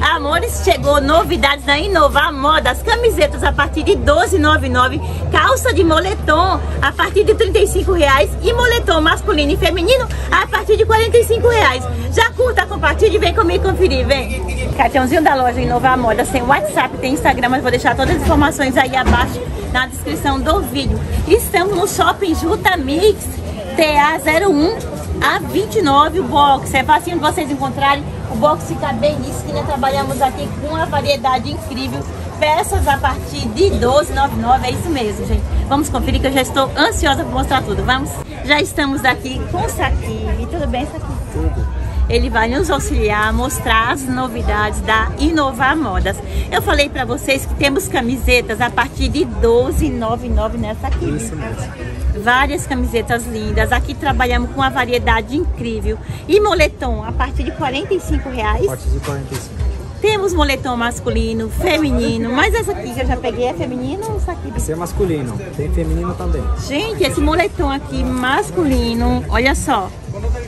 Amores, chegou novidades da Inovar Modas, camisetas a partir de 12,99, calça de moletom a partir de 35 reais e moletom masculino e feminino a partir de 45 reais. Já curta, compartilhe vem comigo conferir, vem. Cartãozinho da loja Inovar Modas, tem WhatsApp, tem Instagram, mas vou deixar todas as informações aí abaixo na descrição do vídeo. Estamos no Shopping Juta Mix, TA01 a 29 o box. É fácil de vocês encontrarem. O box fica bem nisso, que nós trabalhamos aqui com uma variedade incrível. Peças a partir de 12,99, é isso mesmo, gente. Vamos conferir que eu já estou ansiosa por mostrar tudo. Vamos? Já estamos aqui com o Saquive. Tudo bem, Saquive? Tudo ele vai nos auxiliar a mostrar as novidades da Inovar Modas. Eu falei para vocês que temos camisetas a partir de R$12,99 nessa aqui. Isso mesmo. Várias camisetas lindas. Aqui trabalhamos com uma variedade incrível. E moletom a partir de 45 reais. A partir de 45. Temos moletom masculino, feminino, mas essa aqui que eu já peguei é feminino ou isso aqui? Esse é masculino, tem feminino também. Gente, esse moletom aqui masculino, olha só,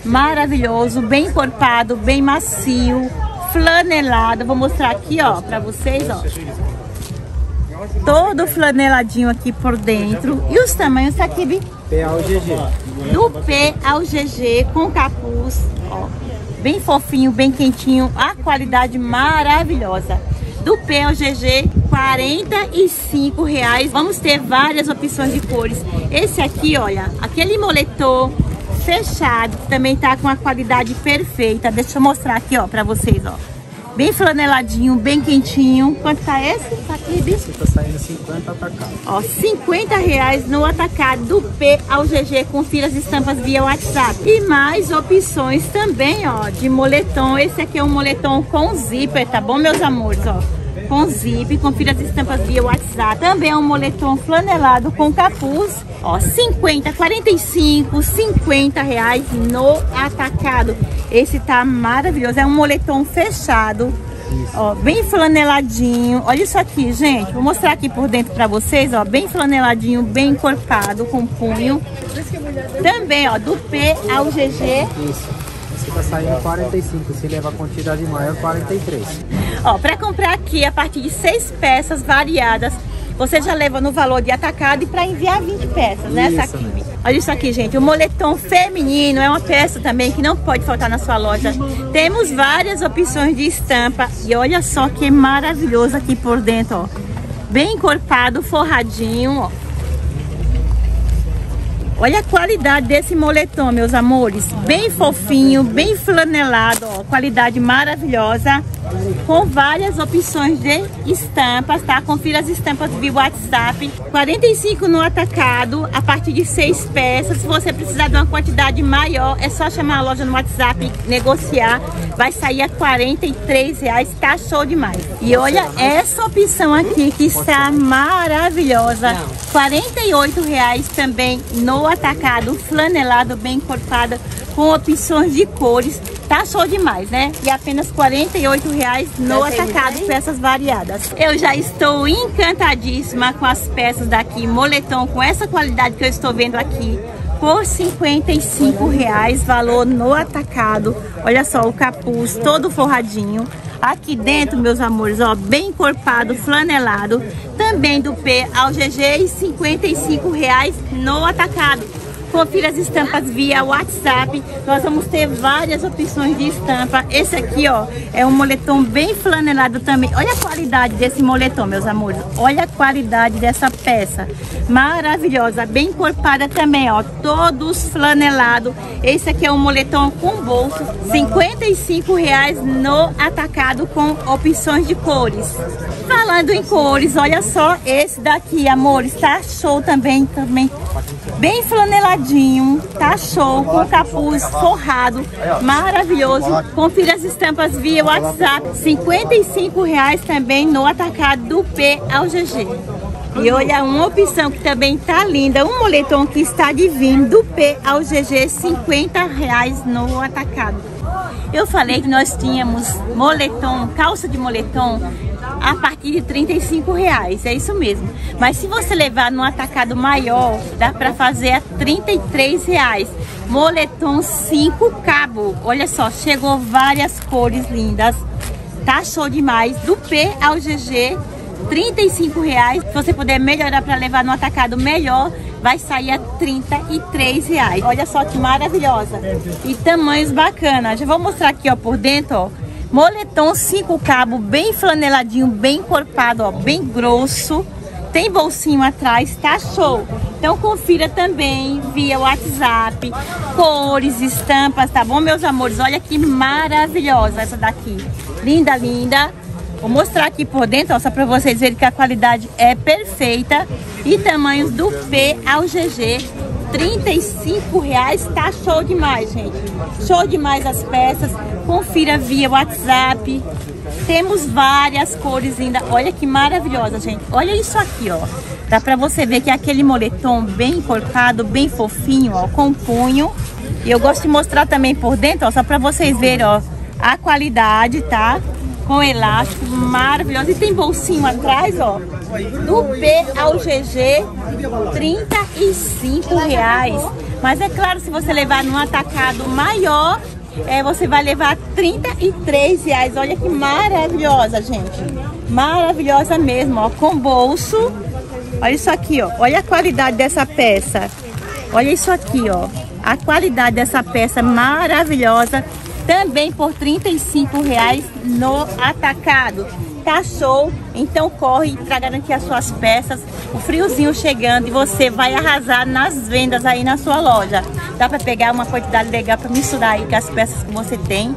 maravilhoso, bem encorpado, bem macio, flanelado. Vou mostrar aqui, ó, pra vocês, ó. Todo flaneladinho aqui por dentro. E os tamanhos tá aqui, P ao GG. Do P ao GG com capuz, ó bem fofinho, bem quentinho, a qualidade maravilhosa. Do P ao GG, 45 reais. Vamos ter várias opções de cores. Esse aqui, olha, aquele moletom fechado, também tá com a qualidade perfeita. Deixa eu mostrar aqui, ó, pra vocês, ó. Bem flaneladinho, bem quentinho. Quanto tá esse? Tá aqui, Esse tá saindo 50 atacado. Ó, 50 reais no atacado do P ao GG. Confira as estampas via WhatsApp. E mais opções também, ó, de moletom. Esse aqui é um moletom com zíper, tá bom, meus amores, ó? Com zip, confira as estampas via WhatsApp. Também é um moletom flanelado com capuz, ó, 50, 45, 50 reais no atacado. Esse tá maravilhoso, é um moletom fechado, ó, bem flaneladinho. Olha isso aqui, gente, vou mostrar aqui por dentro pra vocês, ó, bem flaneladinho, bem encorpado, com punho. Também, ó, do P ao GG. Isso. Esse tá saindo 45, se levar quantidade maior, 43. Ó, para comprar aqui a partir de seis peças variadas, você já leva no valor de atacado e para enviar 20 peças, né, Sakimi? Olha isso aqui, gente. O moletom feminino é uma peça também que não pode faltar na sua loja. Temos várias opções de estampa. E olha só que maravilhoso aqui por dentro, ó. Bem encorpado, forradinho, ó. Olha a qualidade desse moletom, meus amores. Bem fofinho, bem flanelado, ó. Qualidade maravilhosa. Com várias opções de estampas, tá? Confira as estampas via WhatsApp. 45 no atacado, a partir de 6 peças. Se você precisar de uma quantidade maior, é só chamar a loja no WhatsApp, negociar. Vai sair a 43 reais, tá show demais. E olha essa opção aqui que está maravilhosa. 48 reais também no atacado, flanelado, bem encorpado, com opções de cores. Tá show demais, né? E apenas 48 reais no atacado, peças variadas. Eu já estou encantadíssima com as peças daqui, moletom com essa qualidade que eu estou vendo aqui por 55 reais, valor no atacado. Olha só o capuz todo forradinho. Aqui dentro, meus amores, ó, bem encorpado, flanelado. Também do P ao GG e 55 reais no atacado. Confira as estampas via WhatsApp. Nós vamos ter várias opções de estampa. Esse aqui, ó, é um moletom bem flanelado também. Olha a qualidade desse moletom, meus amores. Olha a qualidade dessa peça. Maravilhosa, bem encorpada também, ó. Todos flanelados. Esse aqui é um moletom com bolso. 55 reais no atacado com opções de cores. Falando em cores, olha só esse daqui, amores. Tá show também, também. Bem flaneladinho tá show, com capuz forrado, maravilhoso. Confira as estampas via WhatsApp, 55 reais também no atacado do P ao GG. E olha, uma opção que também tá linda, um moletom que está divino, do P ao GG, 50 reais no atacado. Eu falei que nós tínhamos moletom, calça de moletom a partir de 35 reais, é isso mesmo. Mas se você levar no atacado maior, dá para fazer a 33 reais. Moletom 5 cabo, olha só, chegou várias cores lindas. Tá show demais. Do P ao GG, 35 reais. Se você puder melhorar para levar no atacado melhor, vai sair a 33 reais. Olha só que maravilhosa. E tamanhos bacanas. Já vou mostrar aqui, ó, por dentro, ó. Moletom 5 cabo, bem flaneladinho, bem encorpado, ó, bem grosso. Tem bolsinho atrás, tá show. Então confira também via WhatsApp, cores, estampas, tá bom, meus amores? Olha que maravilhosa essa daqui. Linda, linda. Vou mostrar aqui por dentro, ó, só para vocês verem que a qualidade é perfeita. E tamanhos do P ao GG, 35 reais, tá show demais, gente. Show demais as peças. Confira via WhatsApp. Temos várias cores ainda. Olha que maravilhosa, gente. Olha isso aqui, ó. Dá pra você ver que é aquele moletom bem encorpado, bem fofinho, ó, com punho. E eu gosto de mostrar também por dentro, ó, só pra vocês verem, ó, a qualidade, tá? Com elástico, maravilhoso. E tem bolsinho atrás, ó, do P ao GG, 35 reais. Mas é claro, se você levar num atacado maior, é, você vai levar 33 reais. Olha que maravilhosa, gente. Maravilhosa mesmo, ó. Com bolso. Olha isso aqui, ó. Olha a qualidade dessa peça. Olha isso aqui, ó. A qualidade dessa peça maravilhosa. Também por 35 reais no atacado tá show, então corre para garantir as suas peças. O friozinho chegando e você vai arrasar nas vendas aí na sua loja. Dá para pegar uma quantidade legal para misturar aí com as peças que você tem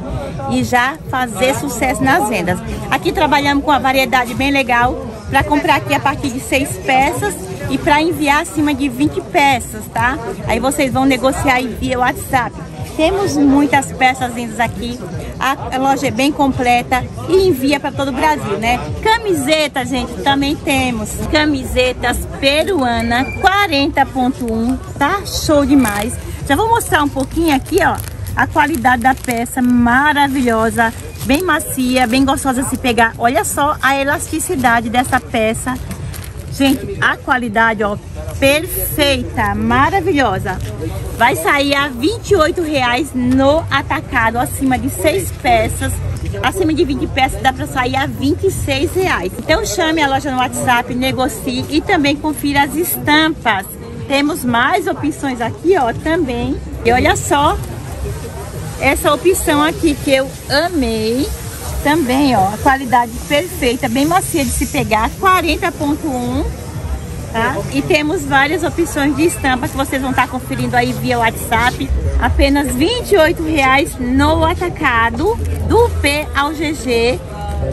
e já fazer sucesso nas vendas. Aqui trabalhamos com uma variedade bem legal para comprar aqui a partir de seis peças e para enviar acima de 20 peças, tá? Aí vocês vão negociar aí via WhatsApp. Temos muitas peças lindas aqui. A loja é bem completa e envia para todo o Brasil, né? Camiseta, gente, também temos. Camisetas peruana 40.1, tá show demais. Já vou mostrar um pouquinho aqui, ó, a qualidade da peça maravilhosa, bem macia, bem gostosa se pegar. Olha só a elasticidade dessa peça. Gente, a qualidade, ó, perfeita, maravilhosa. Vai sair a R$ reais no atacado, acima de seis peças. Acima de 20 peças dá para sair a R$ reais. Então chame a loja no WhatsApp, negocie e também confira as estampas. Temos mais opções aqui, ó, também. E olha só essa opção aqui que eu amei. Também, ó, a qualidade perfeita, bem macia de se pegar, 40.1 tá? E temos várias opções de estampa que vocês vão estar conferindo aí via WhatsApp. Apenas R$ 28,00 no atacado, do P ao GG.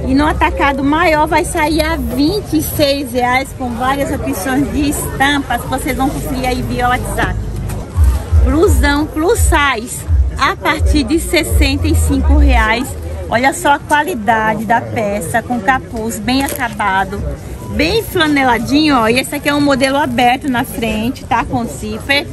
E no atacado maior vai sair a R$ 26,00 com várias opções de estampas que vocês vão conferir aí via WhatsApp. Blusão plus size a partir de R$ 65,00. Olha só a qualidade da peça com capuz bem acabado bem flaneladinho, ó. E esse aqui é um modelo aberto na frente, tá? Com cifra.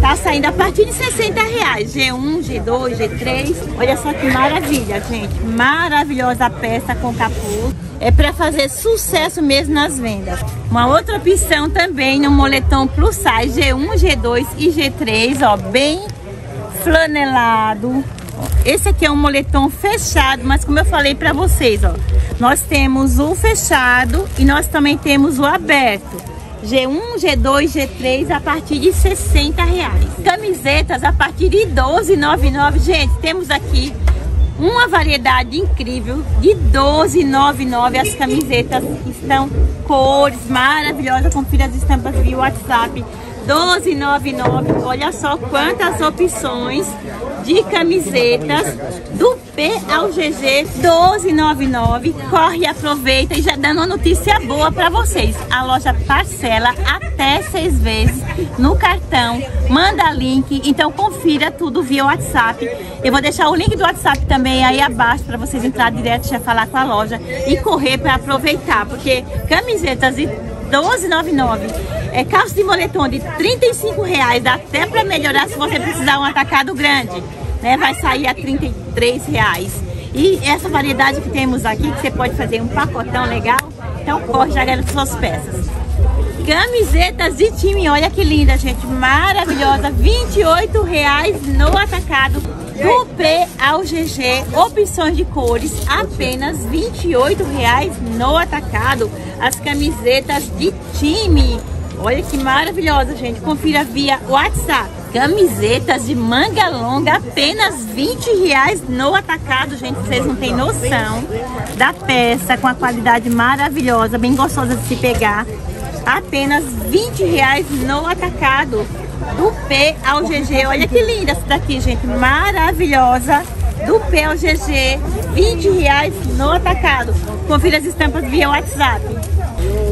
Tá saindo a partir de 60 reais. G1, G2, G3. Olha só que maravilha, gente. Maravilhosa peça com capuz. É para fazer sucesso mesmo nas vendas. Uma outra opção também no moletom plus size G1, G2 e G3, ó. Bem flanelado. Esse aqui é um moletom fechado, mas como eu falei para vocês, ó, nós temos o fechado e nós também temos o aberto. G1, G2, G3 a partir de 60 reais. Camisetas a partir de 12,99. Gente, temos aqui uma variedade incrível de 12,99. As camisetas estão cores maravilhosas. Confira as estampas via WhatsApp. 12,99. Olha só quantas opções de camisetas do P ao GG 12,99. Corre aproveita e já dando uma notícia boa para vocês. A loja parcela até seis vezes no cartão. Manda link, então confira tudo via WhatsApp. Eu vou deixar o link do WhatsApp também aí abaixo para vocês entrar direto já falar com a loja e correr para aproveitar, porque camisetas de 12,99. É calça de moletom de 35 reais, dá até para melhorar se você precisar um atacado grande, né? Vai sair a 33 reais. E essa variedade que temos aqui, que você pode fazer um pacotão legal, então corre, já garante suas peças. Camisetas de time, olha que linda, gente, maravilhosa, 28 reais no atacado. Do P ao GG, opções de cores, apenas R$ 28,00 no atacado. As camisetas de time. Olha que maravilhosa, gente. Confira via WhatsApp. Camisetas de manga longa, apenas 20 reais no atacado, gente. Vocês não têm noção da peça com a qualidade maravilhosa, bem gostosa de se pegar. Apenas 20 reais no atacado. Do P ao GG. Olha que linda essa daqui, gente. Maravilhosa. Do P ao GG. 20 reais no atacado. Confira as estampas via WhatsApp.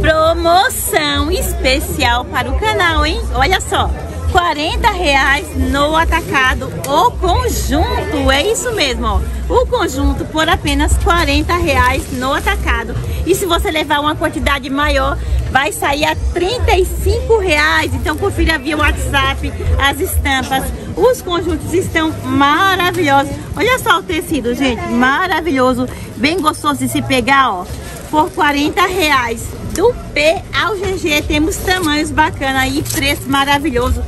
Promoção especial para o canal, hein? Olha só. 40 reais no atacado o conjunto, é isso mesmo, ó. O conjunto por apenas 40 reais no atacado. E se você levar uma quantidade maior, vai sair a 35 reais. Então confira via WhatsApp as estampas. Os conjuntos estão maravilhosos. Olha só o tecido, gente, maravilhoso, bem gostoso de se pegar, ó. Por 40 reais do P ao GG temos tamanhos bacanas e preço maravilhoso.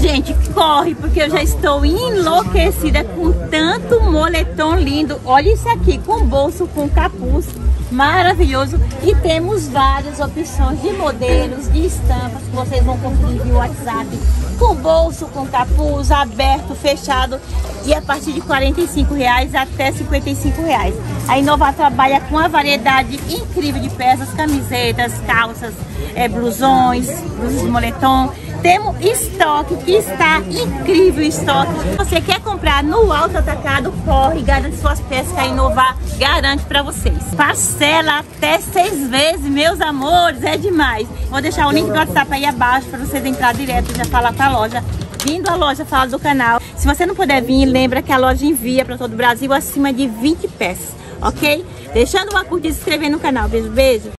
Gente, corre, porque eu já estou enlouquecida com tanto moletom lindo. Olha isso aqui, com bolso, com capuz, maravilhoso. E temos várias opções de modelos, de estampas, que vocês vão conferir via WhatsApp. Com bolso, com capuz, aberto, fechado. E a partir de R$ reais até R$ reais. A Inovar trabalha com uma variedade incrível de peças, camisetas, calças, é, blusões, blusas de moletom. Temos estoque que está incrível estoque. Você quer comprar no alto atacado, corre, garante suas peças que a Inovar garante para vocês. Parcela até seis vezes, meus amores, é demais. Vou deixar o link do WhatsApp aí abaixo para vocês entrar direto e já falar para a loja. Vindo a loja, fala do canal. Se você não puder vir, lembra que a loja envia para todo o Brasil acima de 20 peças, ok? Deixando uma curtida e se inscrever no canal. Beijo, beijo.